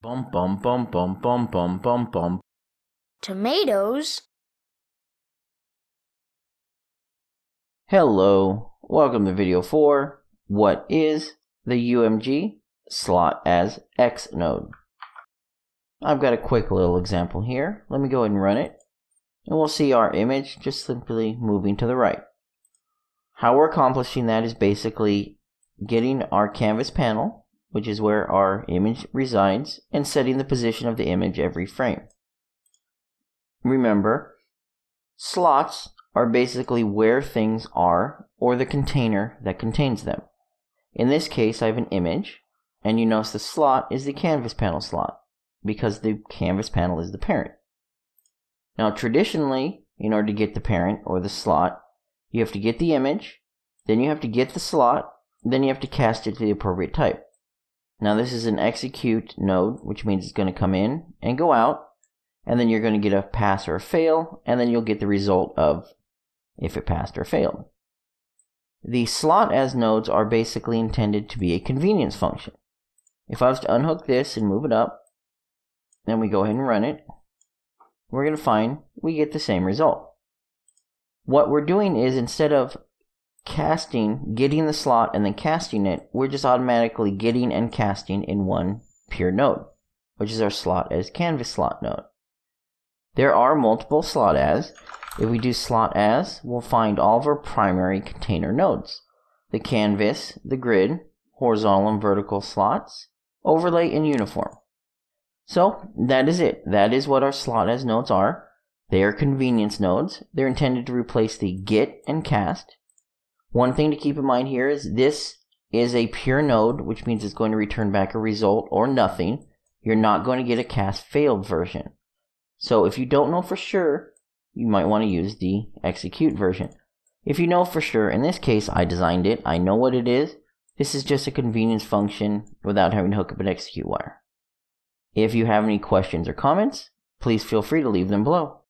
Bum bum bum bum bum bum bum bum. Tomatoes? Hello, welcome to video 4. What is the UMG slot as X node? I've got a quick little example here. Let me go ahead and run it. And we'll see our image just simply moving to the right. How we're accomplishing that is basically getting our canvas panel which is where our image resides, and setting the position of the image every frame. Remember, slots are basically where things are or the container that contains them. In this case, I have an image, and you notice the slot is the canvas panel slot because the canvas panel is the parent. Now, traditionally, in order to get the parent or the slot, you have to get the image, then you have to get the slot, then you have to cast it to the appropriate type. Now this is an execute node, which means it's going to come in and go out, and then you're going to get a pass or a fail, and then you'll get the result of if it passed or failed. The slot as nodes are basically intended to be a convenience function. If I was to unhook this and move it up, then we go ahead and run it, we're going to find we get the same result. What we're doing is instead of casting, getting the slot and then casting it, we're just automatically getting and casting in one pure node, which is our slot as canvas slot node. There are multiple slot as. If we do slot as, we'll find all of our primary container nodes. The canvas, the grid, horizontal and vertical slots, overlay, and uniform. So that is it. That is what our slot as nodes are. They are convenience nodes. They're intended to replace the get and cast one thing to keep in mind here is this is a pure node, which means it's going to return back a result or nothing. You're not going to get a cast failed version. So if you don't know for sure, you might want to use the execute version. If you know for sure, in this case, I designed it, I know what it is. This is just a convenience function without having to hook up an execute wire. If you have any questions or comments, please feel free to leave them below.